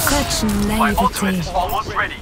Such naivety. almost ready.